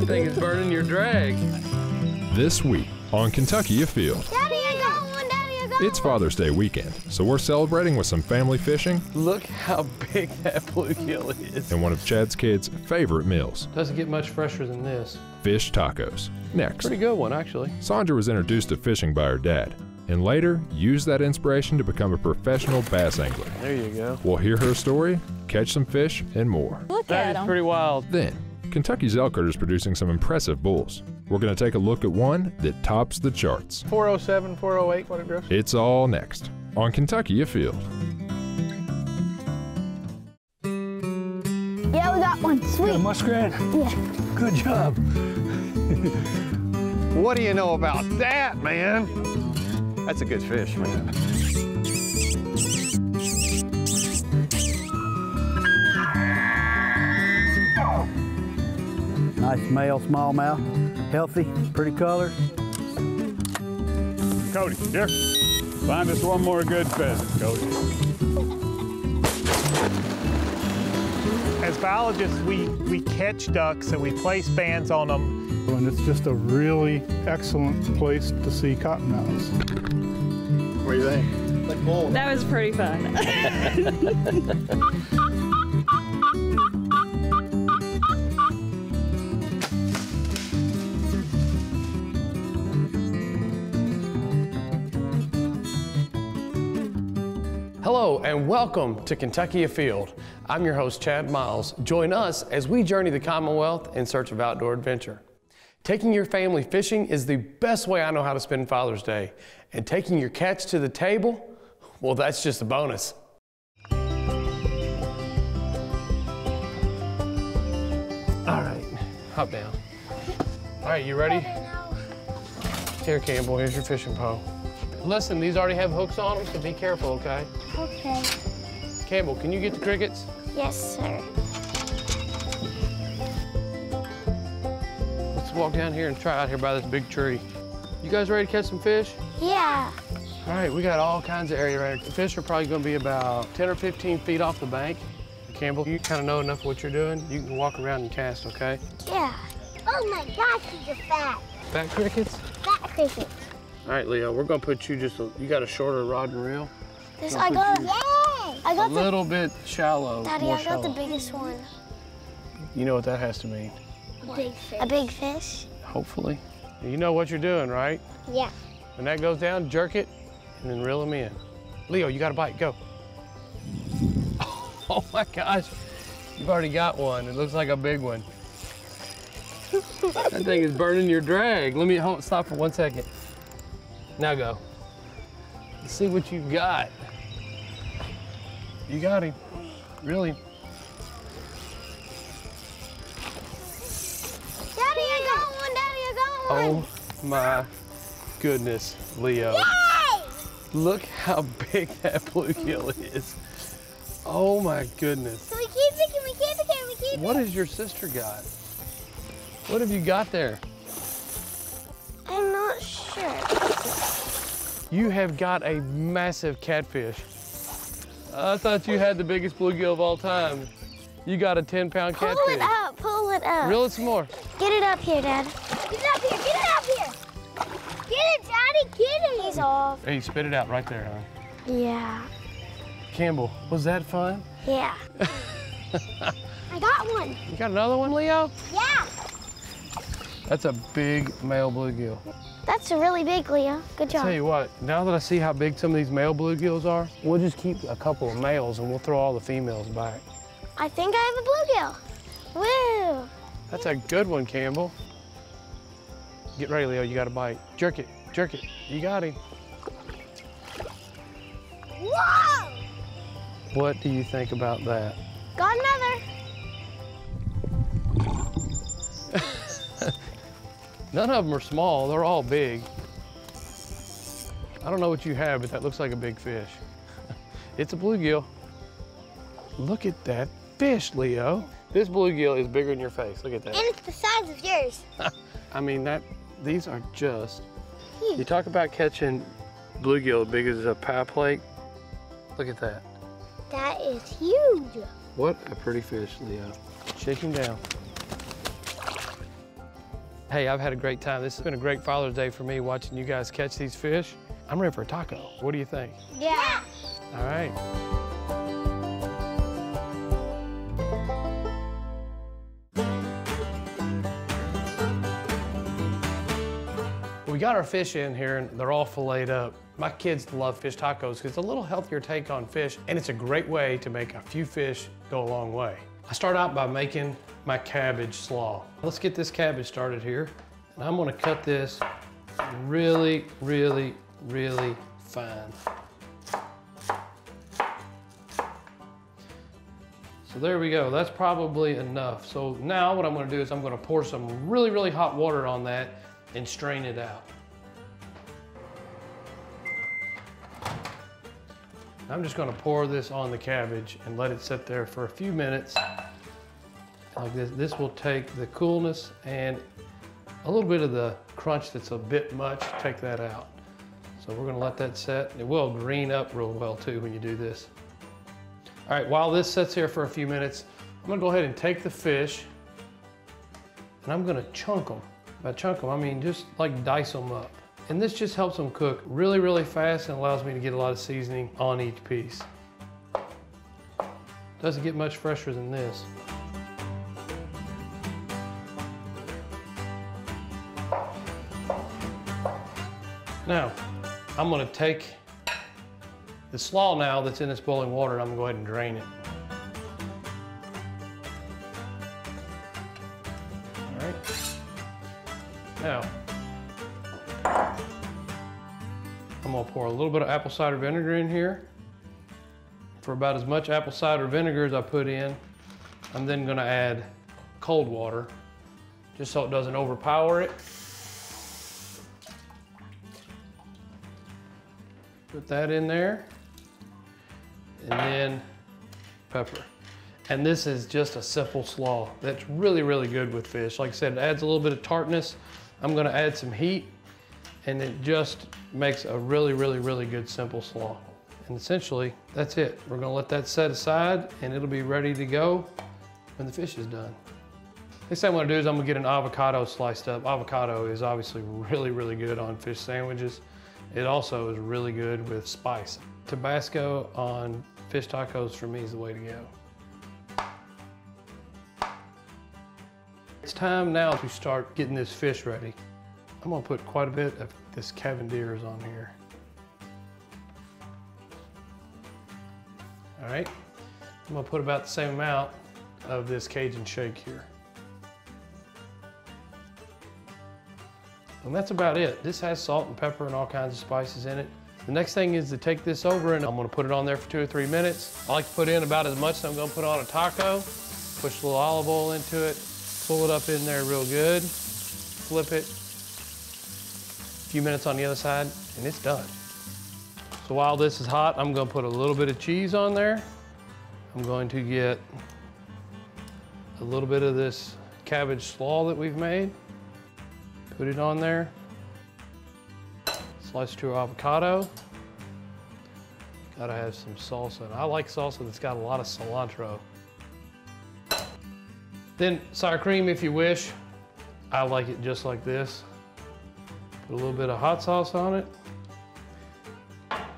That thing is burning your drag. This week on Kentucky Afield. Daddy, I got one. Daddy, I got It's Father's Day weekend, so we're celebrating with some family fishing Look how big that bluegill is. and one of Chad's kids' favorite meals, Doesn't get much fresher than this. fish tacos. Next, Pretty good one, actually. Sondra was introduced to fishing by her dad, and later used that inspiration to become a professional bass angler. There you go. We'll hear her story, catch some fish, and more. Look That at is him. pretty wild. Then, Kentucky's elk herd is producing some impressive bulls. We're going to take a look at one that tops the charts. 407, 408, what it grows. It's all next on Kentucky Afield. Yeah, we got one. Sweet. muskrat? Yeah. Good job. What do you know about that, man? That's a good fish, man. Nice male smallmouth, healthy, pretty colors. Cody, here. Find us one more good pheasant, Cody. As biologists, we, we catch ducks and we place bands on them. And it's just a really excellent place to see cottonmouths. What do you think? That was pretty fun. Hello and welcome to Kentucky Afield. I'm your host, Chad Miles. Join us as we journey the Commonwealth in search of outdoor adventure. Taking your family fishing is the best way I know how to spend Father's Day. And taking your catch to the table, well, that's just a bonus. All right, hop down. All right, you ready? Here, Campbell, here's your fishing pole. Listen, these already have hooks on them, so be careful, okay? Okay. Campbell, can you get the crickets? Yes, sir. Let's walk down here and try out here by this big tree. You guys ready to catch some fish? Yeah. All right, we got all kinds of area right here. The fish are probably gonna be about 10 or 15 feet off the bank. Campbell, you kind of know enough of what you're doing. You can walk around and cast, okay? Yeah. Oh my gosh, these are fat. Fat crickets? Fat crickets. All right, Leo, we're gonna put you just, a, you got a shorter rod and reel? This I'll I got. you- Yay! I A got the. little bit shallow, Daddy, more I got the biggest one. You know what that has to mean, A big fish. A big fish. hopefully. You know what you're doing, right? Yeah. When that goes down, jerk it and then reel them in. Leo, you got a bite, go. Oh my gosh, you've already got one. It looks like a big one. that thing is burning your drag. Let me hold, stop for one second. Now go. Let's see what you've got. You got him, really. Daddy, I got one. Daddy, I got one. Oh my goodness, Leo. Yay! Look how big that bluegill is. Oh my goodness. So we keep it, we keep it, we keep it. What has your sister got? What have you got there? You have got a massive catfish. I thought you had the biggest bluegill of all time. You got a 10 pound catfish. Pull it up, pull it up. Reel it some more. Get it up here, Dad. Get it up here, get it up here. Get it, Daddy, get it. He's off. Hey, spit it out right there, huh? Yeah. Campbell, was that fun? Yeah. I got one. You got another one, Leo? Yeah. That's a big male bluegill. That's a really big, Leo. Good job. I Tell you what, now that I see how big some of these male bluegills are, we'll just keep a couple of males and we'll throw all the females back. I think I have a bluegill. Woo. That's a good one, Campbell. Get ready, Leo. You got a bite. Jerk it. Jerk it. You got him. Whoa! What do you think about that? Got another. None of them are small. They're all big. I don't know what you have, but that looks like a big fish. it's a bluegill. Look at that fish, Leo. This bluegill is bigger than your face. Look at that. And it's the size of yours. I mean, that these are just. You talk about catching bluegill as big as a pie plate. Look at that. That is huge. What a pretty fish, Leo. Shake him down. Hey, I've had a great time. This has been a great Father's Day for me watching you guys catch these fish. I'm ready for a taco. What do you think? Yeah. All right. We got our fish in here and they're all filleted up. My kids love fish tacos because it's a little healthier take on fish and it's a great way to make a few fish go a long way. I start out by making my cabbage slaw. Let's get this cabbage started here. And I'm gonna cut this really, really, really fine. So there we go, that's probably enough. So now what I'm gonna do is I'm gonna pour some really, really hot water on that and strain it out. I'm just gonna pour this on the cabbage and let it sit there for a few minutes. Like this, this will take the coolness and a little bit of the crunch that's a bit much, take that out. So we're gonna let that set. It will green up real well too when you do this. All right, while this sits here for a few minutes, I'm gonna go ahead and take the fish and I'm gonna chunk them. By chunk them, I mean just like dice them up. And this just helps them cook really, really fast and allows me to get a lot of seasoning on each piece. Doesn't get much fresher than this. Now, I'm gonna take the slaw now that's in this boiling water and I'm gonna go ahead and drain it. All right. Now, I'm gonna pour a little bit of apple cider vinegar in here. For about as much apple cider vinegar as I put in, I'm then gonna add cold water, just so it doesn't overpower it. Put that in there. And then pepper. And this is just a simple slaw that's really, really good with fish. Like I said, it adds a little bit of tartness. I'm gonna add some heat and it just makes a really, really, really good simple slaw. And essentially, that's it. We're gonna let that set aside and it'll be ready to go when the fish is done. Next thing I'm gonna do is I'm gonna get an avocado sliced up. Avocado is obviously really, really good on fish sandwiches. It also is really good with spice. Tabasco on fish tacos for me is the way to go. It's time now to start getting this fish ready. I'm gonna put quite a bit of this Cavender's on here. All right, I'm gonna put about the same amount of this Cajun shake here. And that's about it. This has salt and pepper and all kinds of spices in it. The next thing is to take this over and I'm gonna put it on there for two or three minutes. I like to put in about as much as I'm gonna put on a taco. Push a little olive oil into it, pull it up in there real good, flip it, a few minutes on the other side, and it's done. So while this is hot, I'm gonna put a little bit of cheese on there. I'm going to get a little bit of this cabbage slaw that we've made. Put it on there. Slice two avocado. Gotta have some salsa. And I like salsa that's got a lot of cilantro. Then sour cream if you wish. I like it just like this. Put a little bit of hot sauce on it.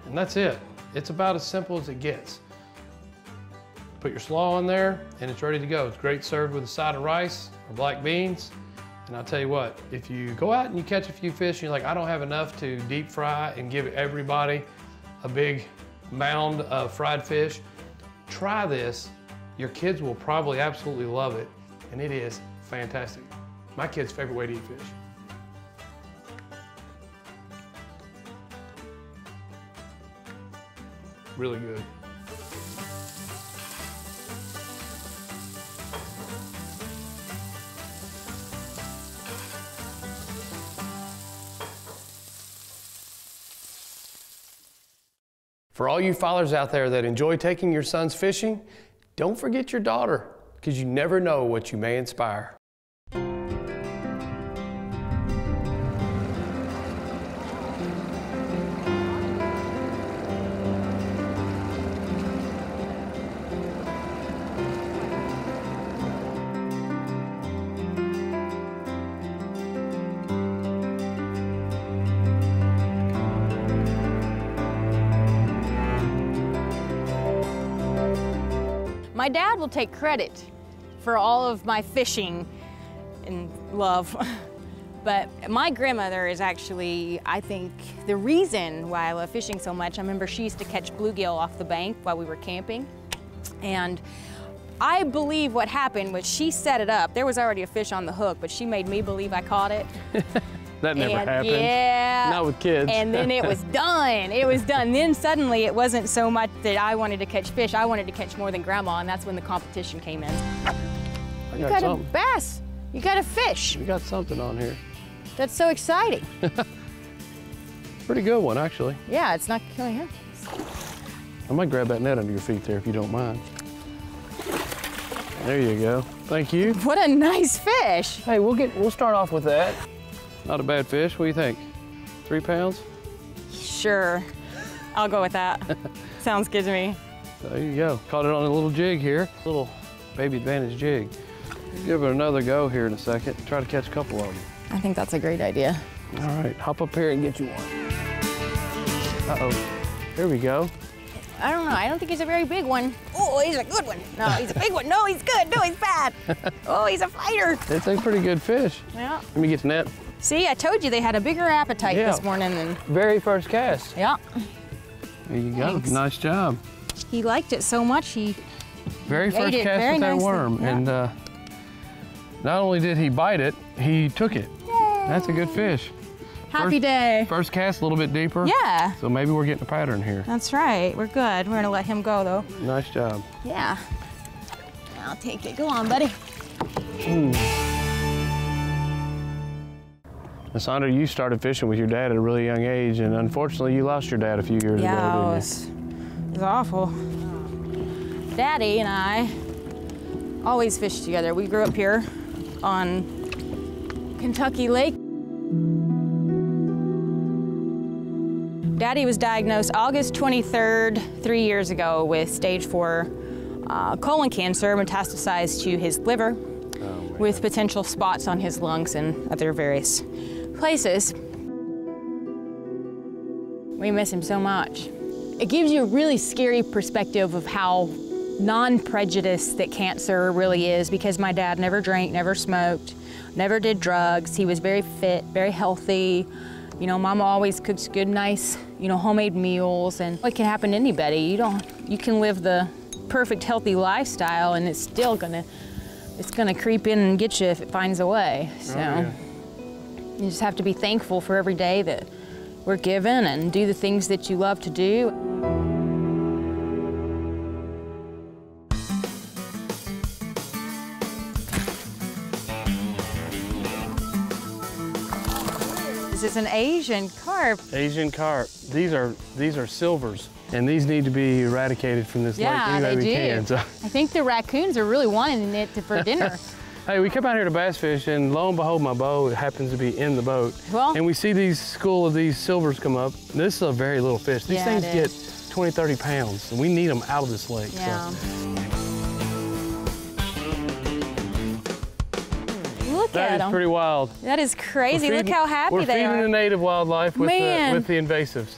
And that's it. It's about as simple as it gets. Put your slaw in there and it's ready to go. It's great served with a side of rice or black beans. And I'll tell you what, if you go out and you catch a few fish and you're like, I don't have enough to deep fry and give everybody a big mound of fried fish, try this. Your kids will probably absolutely love it. And it is fantastic. My kid's favorite way to eat fish. Really good. For all you fathers out there that enjoy taking your sons fishing, don't forget your daughter because you never know what you may inspire. My dad will take credit for all of my fishing and love. But my grandmother is actually, I think, the reason why I love fishing so much. I remember she used to catch bluegill off the bank while we were camping. And I believe what happened was she set it up. There was already a fish on the hook, but she made me believe I caught it. That never and happens. Yeah. Not with kids. And then it was done. It was done. Then suddenly it wasn't so much that I wanted to catch fish. I wanted to catch more than grandma, and that's when the competition came in. You got a bass. You got a fish. We got something on here. That's so exciting. Pretty good one, actually. yeah, it's not coming out. I might grab that net under your feet there if you don't mind. There you go. Thank you. What a nice fish. Hey, we'll get we'll start off with that. Not a bad fish. What do you think? Three pounds? Sure. I'll go with that. Sounds good to me. There you go. Caught it on a little jig here. Little baby advantage jig. Give it another go here in a second. Try to catch a couple of them. I think that's a great idea. All right, hop up here and get you one. Uh-oh. Here we go. I don't know. I don't think he's a very big one. Oh, he's a good one. No, he's a big one. No, he's good. No, he's bad. Oh, he's a fighter. It's a pretty good fish. Yeah. Let me get the net. See, I told you they had a bigger appetite Yeah. this morning than. Very first cast. Yeah. There you go. Thanks. Nice job. He liked it so much he. Very first cast very with that worm. yeah. And uh, not only did he bite it, he took it. That's a good fish. Happy First- day. First cast a little bit deeper. Yeah. So maybe we're getting a pattern here. That's right. We're good. We're gonna let him go though. Nice job. Yeah. I'll take it. Go on, buddy. Sondra, you started fishing with your dad at a really young age, and unfortunately, you lost your dad a few years Yeah, ago, it was, it was awful. Daddy and I always fished together. We grew up here on Kentucky Lake. Daddy was diagnosed August 23rd, three years ago, with stage four uh, colon cancer metastasized to his liver with potential spots on his lungs and other various places. We miss him so much. It gives you a really scary perspective of how non-prejudiced that cancer really is because my dad never drank, never smoked, never did drugs. He was very fit, very healthy. You know, mama always cooks good, nice, you know, homemade meals and it can happen to anybody. You don't, you can live the perfect healthy lifestyle and it's still gonna, it's gonna creep in and get you if it finds a way. So. Oh, yeah. You just have to be thankful for every day that we're given and do the things that you love to do. This is an Asian carp. Asian carp. These are these are silvers, and these need to be eradicated from this Yeah, lake any way we do. can. So, I think the raccoons are really wanting it to, for dinner. hey, we come out here to bass fish, and lo and behold, my bow happens to be in the boat, Well- and we see these school of these silvers come up. This is a very little fish. These Yeah, things get is. 20, 30 pounds, and we need them out of this lake. so. yeah. Look That at is them. pretty wild. That is crazy. We're Look how happy they are. we're feeding the native wildlife with the, with the invasives,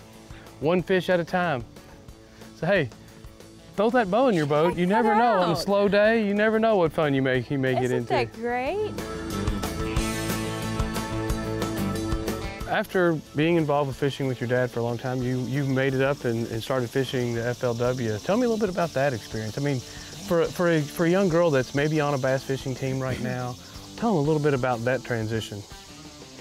one fish at a time. So hey, throw that bow in your boat. You never know on a slow day. You never know what fun you may you may get into. Isn't that great? After being involved with fishing with your dad for a long time, you you made it up and, and started fishing the FLW. Tell me a little bit about that experience. I mean, for for a, for a young girl that's maybe on a bass fishing team right now, tell them a little bit about that transition.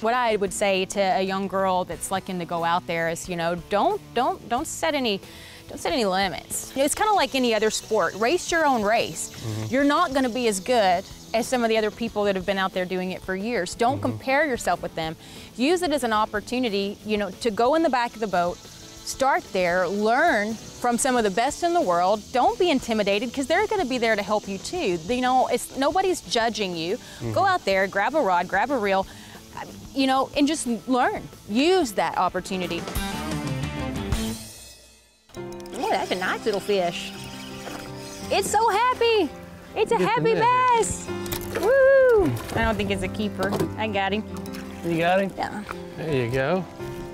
what I would say to a young girl that's looking to go out there is, you know, don't don't don't set any don't set any limits. You know, it's kind of like any other sport. Race your own race. Mm-hmm. You're not going to be as good as some of the other people that have been out there doing it for years. Don't mm-hmm. compare yourself with them. Use it as an opportunity, you know, to go in the back of the boat, start there, learn from some of the best in the world. Don't be intimidated because they're going to be there to help you too. You know, it's nobody's judging you. Go mm-hmm. out there, grab a rod, grab a reel, you know, and just learn. Use that opportunity. Yeah, that's a nice little fish. It's so happy. It's a Get happy bass. Woo! I don't think it's a keeper. I got him. You got him? Yeah. There you go.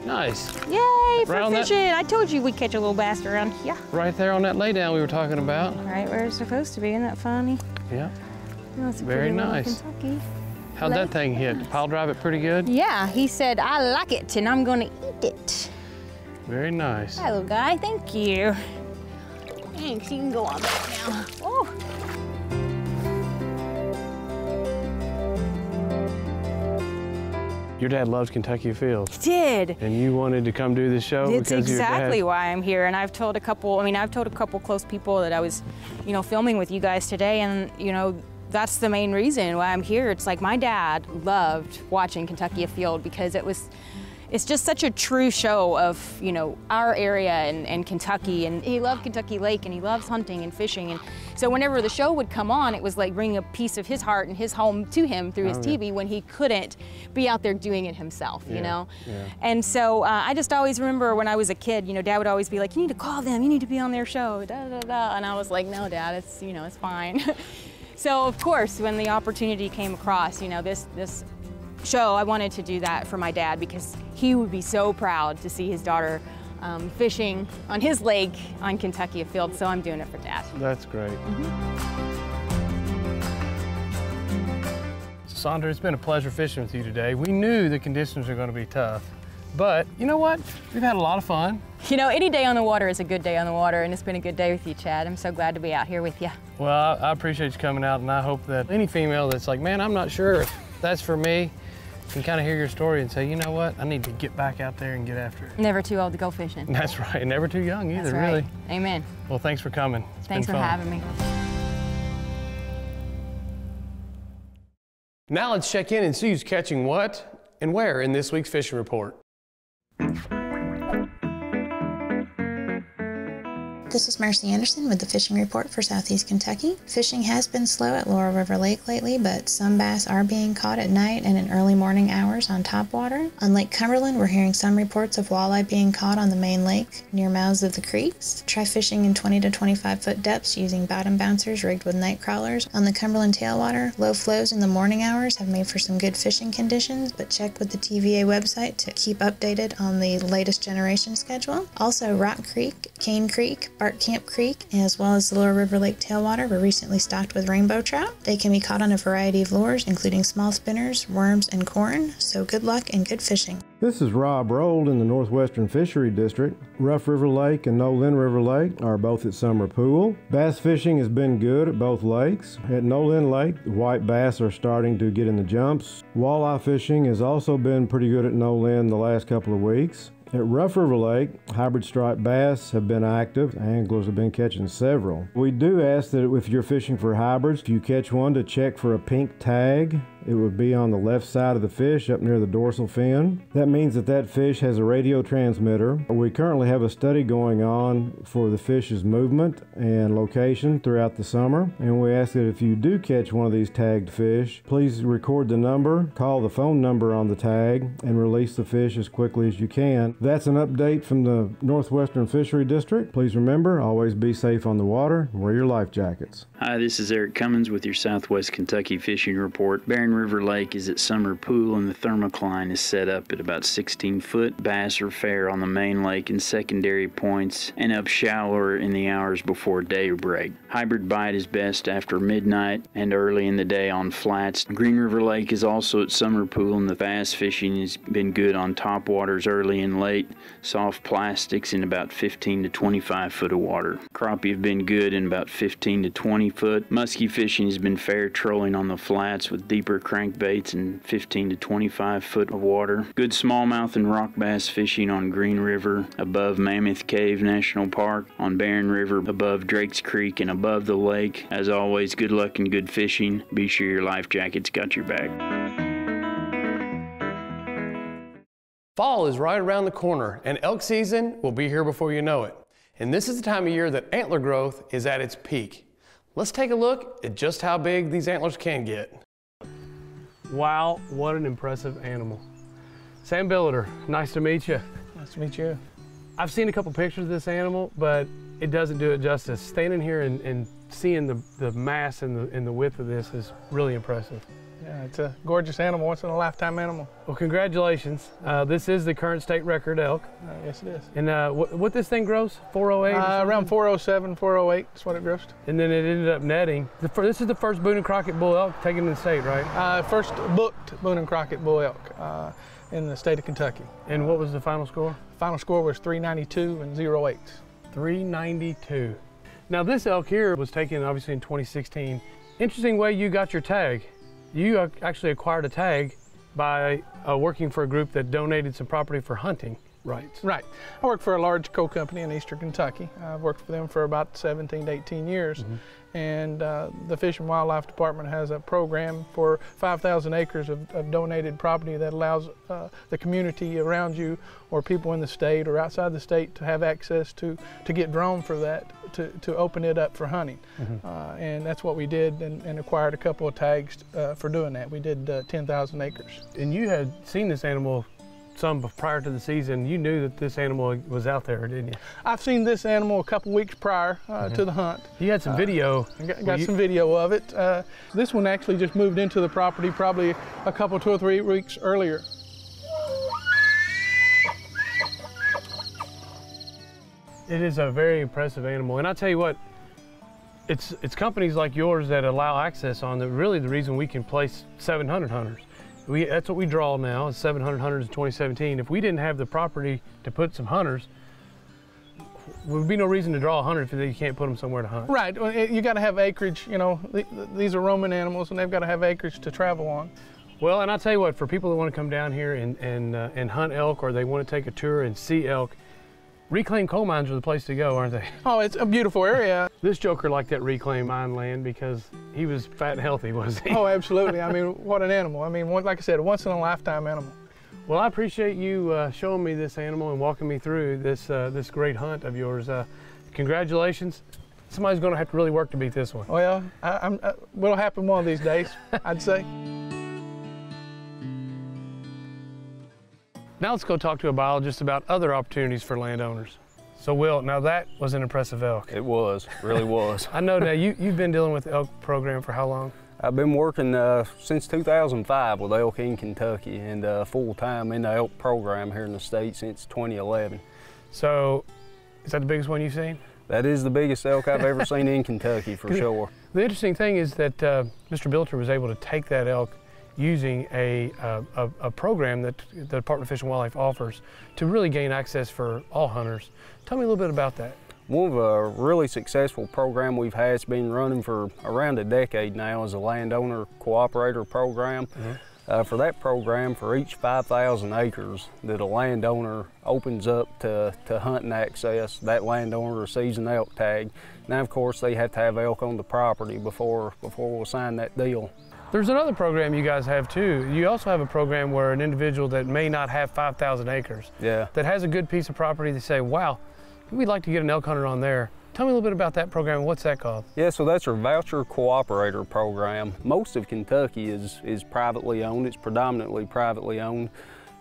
Nice. Yay for Right on that- fishing. I told you we'd catch a little bass around here. Right there on that laydown we were talking about. Right where it's supposed to be. Isn't that funny? Yeah. That's Very nice. Kentucky. How'd that thing hit? Pile drive it pretty good? Yeah, he said, I like it and I'm gonna eat it. Very nice. Hi, little guy. Thank you. Thanks. You can go on back now. Oh. Your dad loves Kentucky Afields. He did. And you wanted to come do this show It's because exactly why I'm here. And I've told a couple, I mean, I've told a couple close people that I was, you know, filming with you guys today. And, you know, that's the main reason why I'm here. It's like my dad loved watching Kentucky Afield because it was, it's just such a true show of, you know, our area and, and Kentucky. And he loved Kentucky Lake and he loves hunting and fishing. And so whenever the show would come on, it was like bringing a piece of his heart and his home to him through his Oh, yeah. TV when he couldn't be out there doing it himself, you know? yeah. And so uh, I just always remember when I was a kid, you know, Dad would always be like, "You need to call them. You need to be on their show." Da da da. And I was like, "No, Dad. It's you know, it's fine." so of course, when the opportunity came across, you know, this this show, I wanted to do that for my dad because he would be so proud to see his daughter um, fishing on his lake on Kentucky Afield. So I'm doing it for Dad. That's great. Sondra, it's been a pleasure fishing with you today. We knew the conditions were going to be tough, but you know what? We've had a lot of fun. You know, any day on the water is a good day on the water, and it's been a good day with you, Chad. I'm so glad to be out here with you. Well, I, I appreciate you coming out, and I hope that any female that's like, man, I'm not sure if that's for me, can kind of hear your story and say, you know what? I need to get back out there and get after it. Never too old to go fishing. That's right. And never too young either, That's right. really. Amen. Well, thanks for coming. It's Thanks been for fun. having me. Now let's check in and see who's catching what and where in this week's fishing report. This is Marcy Anderson with the Fishing Report for Southeast Kentucky. Fishing has been slow at Laurel River Lake lately, but some bass are being caught at night and in early morning hours on topwater. On Lake Cumberland, we're hearing some reports of walleye being caught on the main lake near mouths of the creeks. Try fishing in 20 to 25 foot depths using bottom bouncers rigged with night crawlers. On the Cumberland tailwater, low flows in the morning hours have made for some good fishing conditions, but check with the TVA website to keep updated on the latest generation schedule. Also, Rock Creek, Cane Creek, Bark Camp Creek, as well as the Laurel River Lake tailwater were recently stocked with rainbow trout. They can be caught on a variety of lures, including small spinners, worms, and corn. So good luck and good fishing. This is Rob Rold in the Northwestern Fishery District. Rough River Lake and Nolin River Lake are both at Summer Pool. Bass fishing has been good at both lakes. At Nolin Lake, white bass are starting to get in the jumps. Walleye fishing has also been pretty good at Nolin the last couple of weeks. At Rough River Lake, hybrid striped bass have been active. Anglers have been catching several. We do ask that if you're fishing for hybrids, if you catch one, to check for a pink tag. It would be on the left side of the fish up near the dorsal fin. That means that that fish has a radio transmitter. We currently have a study going on for the fish's movement and location throughout the summer. And we ask that if you do catch one of these tagged fish, please record the number, call the phone number on the tag, and release the fish as quickly as you can. That's an update from the Northwestern Fishery District. Please remember, always be safe on the water wear your life jackets. Hi, this is Eric Cummins with your Southwest Kentucky Fishing Report. Barren River Lake is at summer pool and the thermocline is set up at about 16 foot. Bass are fair on the main lake and secondary points and up shallower in the hours before daybreak. Hybrid bite is best after midnight and early in the day on flats. Green River Lake is also at summer pool and the bass fishing has been good on top waters early and late. Soft plastics in about 15 to 25 foot of water. Crappie have been good in about 15 to 20 foot. Muskie fishing has been fair trolling on the flats with deeper crankbaits in 15 to 25 foot of water. Good smallmouth and rock bass fishing on Green River above Mammoth Cave National Park, on Barren River above Drake's Creek and above the lake. As always, good luck and good fishing. Be sure your life jacket's got your back. Fall is right around the corner, and elk season will be here before you know it. And this is the time of year that antler growth is at its peak. Let's take a look at just how big these antlers can get. Wow, what an impressive animal. Sam Billiter, nice to meet you. Nice to meet you. I've seen a couple pictures of this animal, but it doesn't do it justice. Standing here and, and seeing the, the mass and the, and the width of this is really impressive. Yeah, it's a gorgeous animal, once in a lifetime animal. Well, congratulations. Uh, this is the current state record elk. Uh, yes, it is. And uh, what, what this thing grows? 408? Uh, around 407, 408 is what it grossed. And then it ended up netting. The, this is the first Boone and Crockett bull elk taken in the state, right? Uh, first booked Boone and Crockett bull elk uh, in the state of Kentucky. And what was the final score? Final score was 392 and 08. 392. Now this elk here was taken obviously in 2016. Interesting way you got your tag. You actually acquired a tag by uh, working for a group that donated some property for hunting rights. Right. I work for a large coal company in eastern Kentucky. I've worked for them for about 17 to 18 years. And uh, the Fish and Wildlife Department has a program for 5,000 acres of, of donated property that allows uh, the community around you or people in the state or outside the state to have access to, to get drawn for that, to, to open it up for hunting. Mhm. Uh, and that's what we did and, and acquired a couple of tags uh, for doing that. We did uh, 10,000 acres. And you had seen this animal some prior to the season. You knew that this animal was out there, didn't you? I've seen this animal a couple weeks prior uh, Mhm. to the hunt. You had some Uh, video. I got, got you- some video of it. Uh, this one actually just moved into the property probably a couple, two or three weeks earlier. It is a very impressive animal, and I tell you what, it's it's companies like yours that allow access on that. Really, the reason we can place 700 hunters. We that's what we draw now is 700 hunters in 2017. If we didn't have the property to put some hunters, there would be no reason to draw 100 if you can't put them somewhere to hunt. Right, you got to have acreage. You know, th- th- these are roaming animals, and they've got to have acreage to travel on. Well, and I'll tell you what, for people that want to come down here and and uh, and hunt elk, or they want to take a tour and see elk, reclaimed coal mines are the place to go, aren't they? Oh, it's a beautiful area. This Joker liked that reclaimed mine land because he was fat and healthy, was he? oh, absolutely. I mean, what an animal. I mean, like I said, a once in a lifetime animal. Well, I appreciate you uh, showing me this animal and walking me through this uh, this great hunt of yours. Uh, congratulations. Somebody's going to have to really work to beat this one. Well, I, I'm, uh, what'll happen one of these days, I'd say. Now let's go talk to a biologist about other opportunities for landowners. So, Will, now that was an impressive elk. It was, really was. I know now you, you've been dealing with the elk program for how long? I've been working uh, since 2005 with elk in Kentucky and uh, full time in the elk program here in the state since 2011. So, is that the biggest one you've seen? That is the biggest elk I've ever seen in Kentucky for sure. The interesting thing is that uh, Mr. Billiter was able to take that elk using a, a, a program that the Department of Fish and Wildlife offers to really gain access for all hunters. Tell me a little bit about that. One of a really successful program we've had, it's been running for around a decade now, is a landowner cooperator program. Uh, for that program, for each 5,000 acres that a landowner opens up to, to hunting access, that landowner receives an elk tag. Now, of course, they have to have elk on the property before, before we'll sign that deal. There's another program you guys have too. You also have a program where an individual that may not have 5,000 acres, Yeah. that has a good piece of property, they say, wow, we'd like to get an elk hunter on there. Tell me a little bit about that program. What's that called? Yeah, so that's our voucher cooperator program. Most of Kentucky is, is privately owned. It's predominantly privately owned,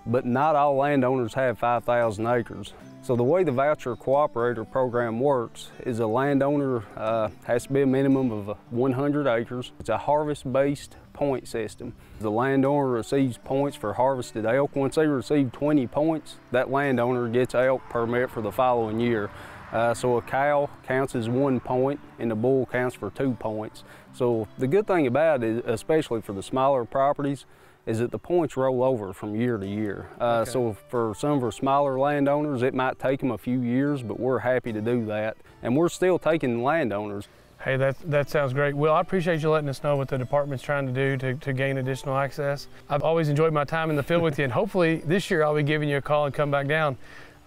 but not all landowners have 5,000 acres. So the way the voucher cooperator program works is a landowner uh, has to be a minimum of uh, 100 acres. It's a harvest-based point system. The landowner receives points for harvested elk. Once they receive 20 points, that landowner gets elk permit for the following year. Uh, so a cow counts as one point and a bull counts for two points. So the good thing about it, especially for the smaller properties, is that the points roll over from year to year. Uh, So for some of our smaller landowners, it might take them a few years, but we're happy to do that. And we're still taking landowners. Hey, that, that sounds great. Will, I appreciate you letting us know what the department's trying to do to, to gain additional access. I've always enjoyed my time in the field with you, and hopefully this year I'll be giving you a call and come back down.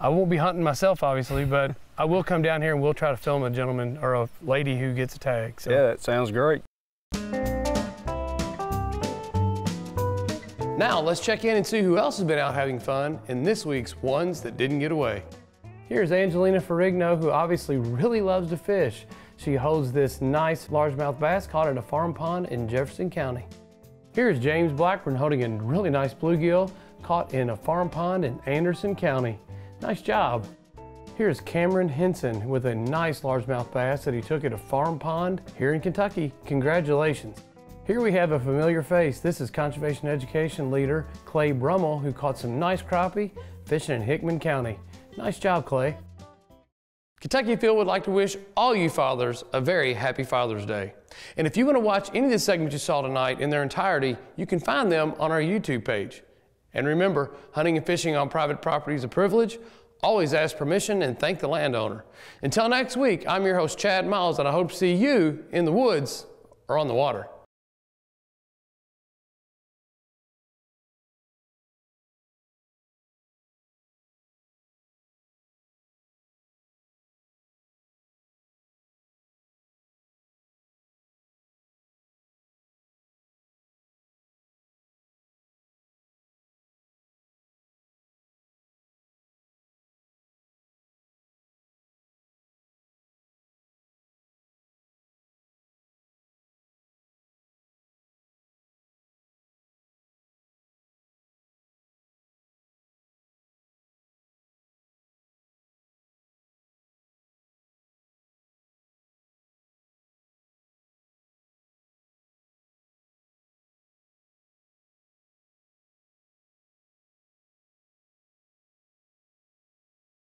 I won't be hunting myself, obviously, but I will come down here and we'll try to film a gentleman or a lady who gets a tag. So. Yeah, that sounds great. Now let's check in and see who else has been out having fun in this week's Ones That Didn't Get Away. Here's Angelina Ferrigno, who obviously really loves to fish. She holds this nice largemouth bass caught at a farm pond in Jefferson County. Here's James Blackburn holding a really nice bluegill caught in a farm pond in Anderson County. Nice job. Here's Cameron Henson with a nice largemouth bass that he took at a farm pond here in Kentucky. Congratulations. Here we have a familiar face. This is conservation education leader Clay Brummel, who caught some nice crappie fishing in Hickman County. Nice job, Clay. Kentucky Afield would like to wish all you fathers a very happy Father's Day. And if you want to watch any of the segments you saw tonight in their entirety, you can find them on our YouTube page. And remember, hunting and fishing on private property is a privilege. Always ask permission and thank the landowner. Until next week, I'm your host, Chad Miles, and I hope to see you in the woods or on the water.